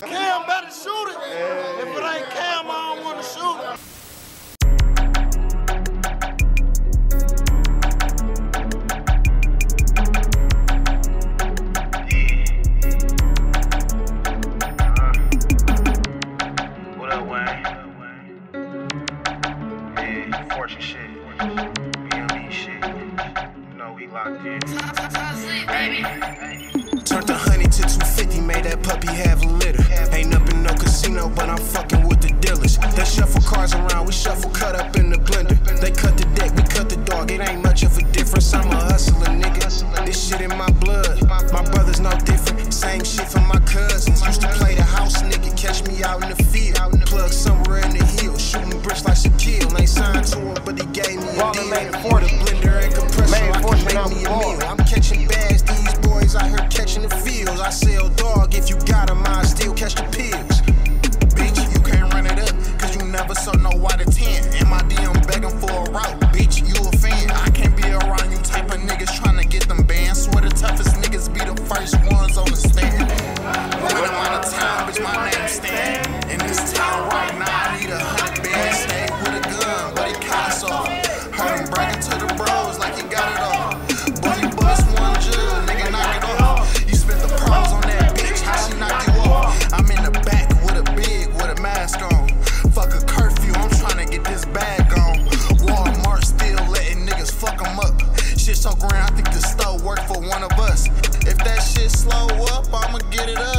Cam better shoot it. If it ain't Cam, I don't want to shoot it. What up, Wayne? Yeah, fortune shit. BME shit. You know we locked in. Turned the honey to 250, made that puppy have but I'm fucking with the dealers. They shuffle cars around, we shuffle cut up in the blender. They cut the deck, we cut the dog, it ain't much of a difference. I'm a hustler, nigga. This shit in my blood. My brother's no different, same shit for my cousins. Used to play the house, nigga, catch me out in the field. Plug somewhere in the hills, shooting bricks like Shaquille. Ain't signed to him, but he gave me a deal. fortune. the blender and compressor, Made I can make me a meal. I'm catching bags, get it up.